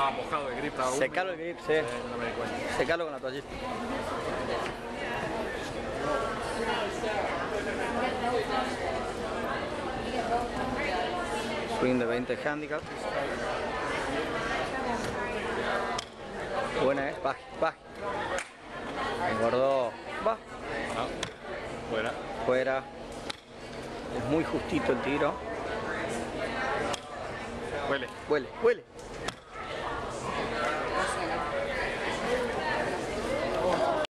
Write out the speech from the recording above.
estaba mojado el grip, Secalo el grip, sí. Eh, no me di cuenta. Secalo con la toallita. Swing de 20 handicap. Buena, ¿eh? Baje, baje. Engordó. Va. Ah, fuera. Fuera. Es muy justito el tiro. Huele. Huele, huele.